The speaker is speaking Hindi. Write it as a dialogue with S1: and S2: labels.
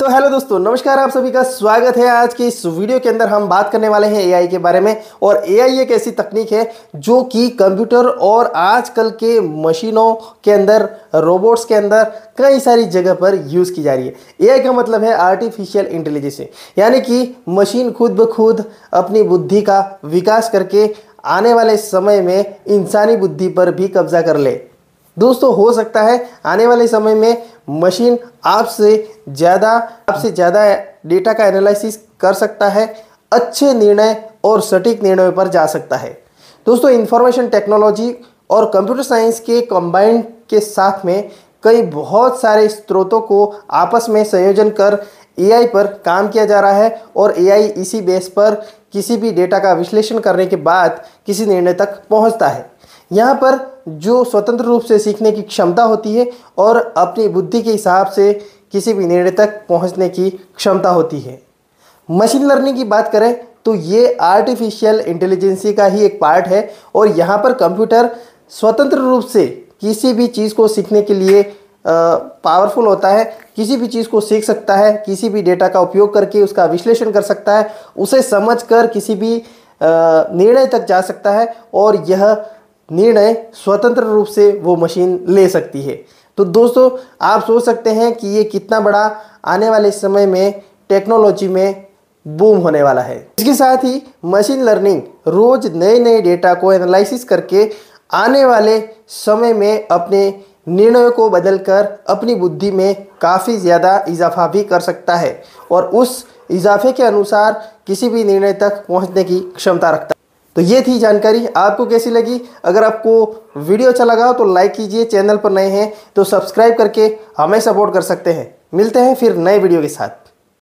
S1: तो हेलो दोस्तों, नमस्कार, आप सभी का स्वागत है आज के इस वीडियो के अंदर हम बात करने वाले हैं एआई के बारे में। और एआई एक ऐसी तकनीक है जो कि कंप्यूटर और आजकल के मशीनों के अंदर, रोबोट्स के अंदर कई सारी जगह पर यूज़ की जा रही है। एआई का मतलब है आर्टिफिशियल इंटेलिजेंस यानी कि मशीन खुद ब खुद अपनी बुद्धि का विकास करके आने वाले समय में इंसानी बुद्धि पर भी कब्जा कर ले। दोस्तों, हो सकता है आने वाले समय में मशीन आपसे ज़्यादा आपसे ज़्यादा डेटा का एनालिसिस कर सकता है, अच्छे निर्णय और सटीक निर्णय पर जा सकता है। दोस्तों इंफॉर्मेशन टेक्नोलॉजी और कंप्यूटर साइंस के कंबाइंड के साथ में कई बहुत सारे स्रोतों को आपस में संयोजन कर एआई पर काम किया जा रहा है और एआई इसी बेस पर किसी भी डेटा का विश्लेषण करने के बाद किसी निर्णय तक पहुँचता है। यहाँ पर जो स्वतंत्र रूप से सीखने की क्षमता होती है और अपनी बुद्धि के हिसाब से किसी भी निर्णय तक पहुँचने की क्षमता होती है। मशीन लर्निंग की बात करें तो ये आर्टिफिशियल इंटेलिजेंसी का ही एक पार्ट है और यहाँ पर कंप्यूटर स्वतंत्र रूप से किसी भी चीज़ को सीखने के लिए पावरफुल होता है, किसी भी चीज़ को सीख सकता है, किसी भी डेटा का उपयोग करके उसका विश्लेषण कर सकता है, उसे समझकर किसी भी निर्णय तक जा सकता है और यह निर्णय स्वतंत्र रूप से वो मशीन ले सकती है। तो दोस्तों, आप सोच सकते हैं कि ये कितना बड़ा आने वाले समय में टेक्नोलॉजी में बूम होने वाला है। इसके साथ ही मशीन लर्निंग रोज नए नए डेटा को एनालिसिस करके आने वाले समय में अपने निर्णयों को बदलकर अपनी बुद्धि में काफ़ी ज़्यादा इजाफा भी कर सकता है और उस इजाफे के अनुसार किसी भी निर्णय तक पहुँचने की क्षमता रखता है। तो ये थी जानकारी, आपको कैसी लगी? अगर आपको वीडियो अच्छा लगा हो तो लाइक कीजिए, चैनल पर नए हैं तो सब्सक्राइब करके हमें सपोर्ट कर सकते हैं। मिलते हैं फिर नए वीडियो के साथ।